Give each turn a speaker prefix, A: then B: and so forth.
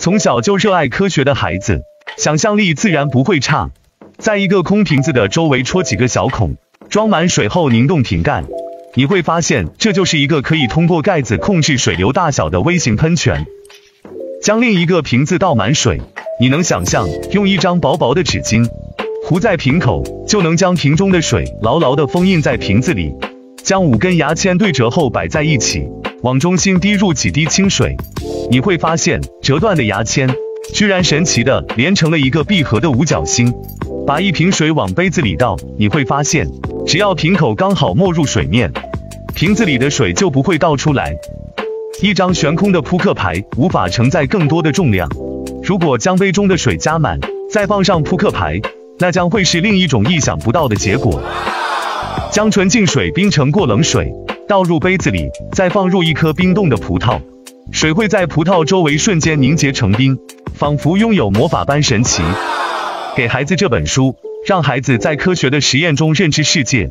A: 从小就热爱科学的孩子，想象力自然不会差。在一个空瓶子的周围戳几个小孔，装满水后拧动瓶盖，你会发现这就是一个可以通过盖子控制水流大小的微型喷泉。将另一个瓶子倒满水，你能想象用一张薄薄的纸巾糊在瓶口，就能将瓶中的水牢牢地封印在瓶子里。将五根牙签对折后摆在一起，往中心滴入几滴清水，你会发现折断的牙签居然神奇的连成了一个闭合的五角星。把一瓶水往杯子里倒，你会发现只要瓶口刚好没入水面，瓶子里的水就不会倒出来。一张悬空的扑克牌无法承载更多的重量。如果将杯中的水加满，再放上扑克牌，那将会是另一种意想不到的结果。将纯净水冰成过冷水，倒入杯子里，再放入一颗冰冻的葡萄，水会在葡萄周围瞬间凝结成冰，仿佛拥有魔法般神奇。给孩子这本书，让孩子在科学的实验中认知世界。